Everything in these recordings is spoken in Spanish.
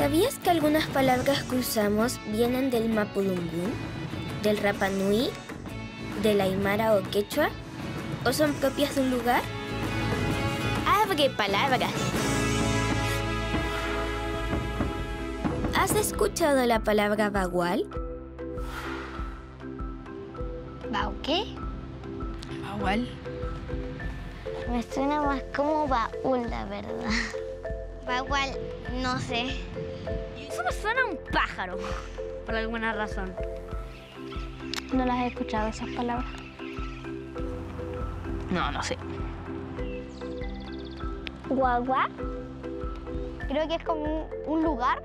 ¿Sabías que algunas palabras que usamos vienen del mapudungún, del rapanui, del aymara o quechua? ¿O son propias de un lugar? ¡Abre palabras! ¿Has escuchado la palabra bagual? ¿Bau qué? Bagual. Me suena más como baúl, la verdad. Bagual, no sé. Eso me suena a un pájaro, por alguna razón. No las he escuchado esas palabras. No, no sé. Guagua. Creo que es como un, un lugar.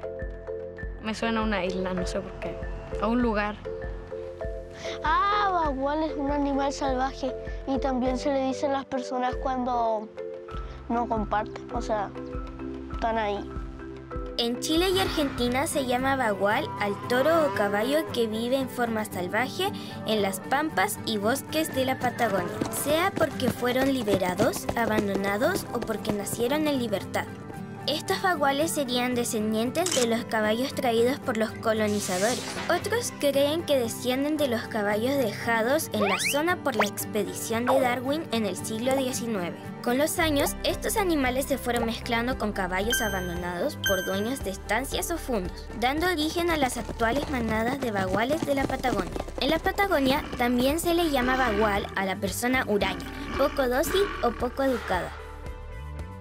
Me suena a una isla, no sé por qué. A un lugar. Ah, bagual es un animal salvaje y también se le dice a las personas cuando no comparten, o sea, están ahí. En Chile y Argentina se llama bagual al toro o caballo que vive en forma salvaje en las pampas y bosques de la Patagonia, sea porque fueron liberados, abandonados o porque nacieron en libertad. Estos baguales serían descendientes de los caballos traídos por los colonizadores. Otros creen que descienden de los caballos dejados en la zona por la expedición de Darwin en el siglo XIX. Con los años, estos animales se fueron mezclando con caballos abandonados por dueños de estancias o fundos, dando origen a las actuales manadas de baguales de la Patagonia. En la Patagonia también se le llama bagual a la persona huraña, poco dócil o poco educada.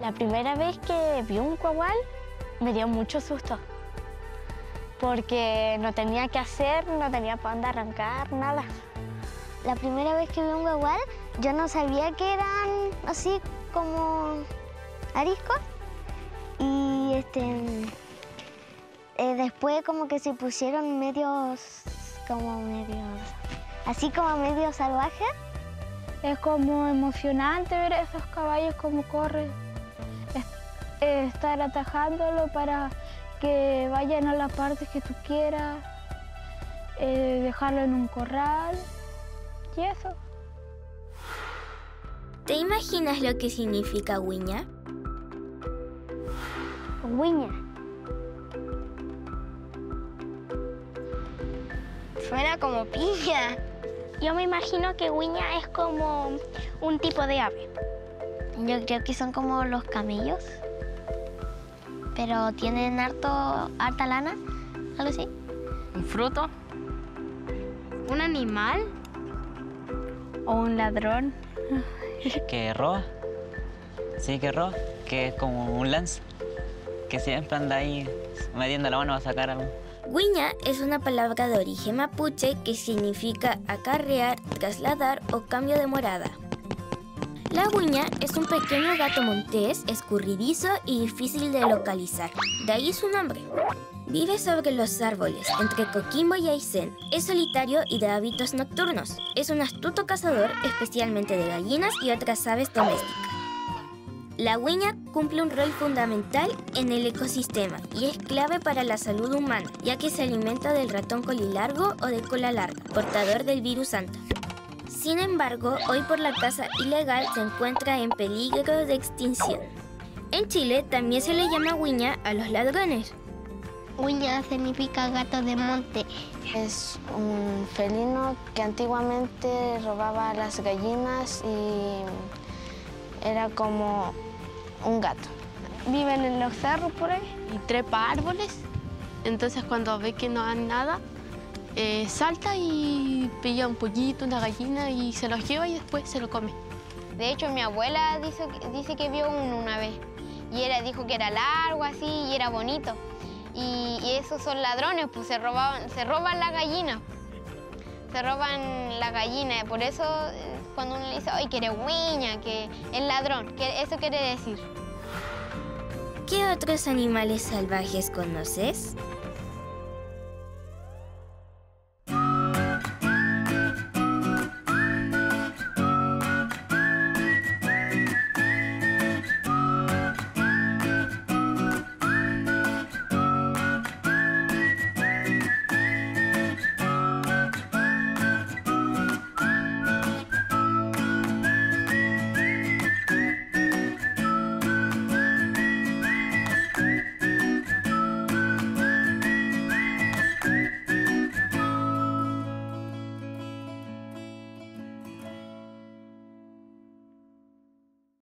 La primera vez que vi un guagual me dio mucho susto. Porque no tenía que hacer, no tenía para dónde arrancar, nada. La primera vez que vi un guagual, yo no sabía que eran así como ariscos. Y este eh, después como que se pusieron medios, como medios, así como medio salvajes. Es como emocionante ver esos caballos como corren. Es- estar atajándolo para que vayan a la parte que tú quieras. eh, dejarlo en un corral. Y eso. ¿Te imaginas lo que significa huiña? Guiña. Suena como piña. Yo me imagino que guiña es como un tipo de ave. Yo creo que son como los camellos. Pero tienen harto, harta lana, algo así. ¿Un fruto? ¿Un animal? O un ladrón. que roba. Sí, que roba. Que es como un lance. Que siempre anda ahí metiendo la mano a sacar algo. Huiña es una palabra de origen mapuche que significa acarrear, trasladar o cambio de morada. La huiña es un pequeño gato montés, escurridizo y difícil de localizar. De ahí su nombre. Vive sobre los árboles, entre Coquimbo y Aysén. Es solitario y de hábitos nocturnos. Es un astuto cazador, especialmente de gallinas y otras aves domésticas. La huiña cumple un rol fundamental en el ecosistema y es clave para la salud humana, ya que se alimenta del ratón colilargo o de cola larga, portador del virus Santa. Sin embargo, hoy por la caza ilegal se encuentra en peligro de extinción. En Chile también se le llama huiña a los ladrones. Guiña significa gato de monte. Es un felino que antiguamente robaba las gallinas y era como un gato. Viven en los cerros por ahí. y trepa árboles. Entonces cuando ve que no hay nada, eh, salta y pilla un pollito, una gallina y se los lleva y después se lo come. De hecho, mi abuela dice, dice que vio uno una vez. Y era, dijo que era largo así y era bonito. Y, y esos son ladrones, pues se, robaban, se roban la gallina. Se roban la gallina. Por eso eh, cuando uno le dice, ay, que eres guiña, que es ladrón, que eso quiere decir. ¿Qué otros animales salvajes conoces?